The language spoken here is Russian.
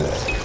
Радио.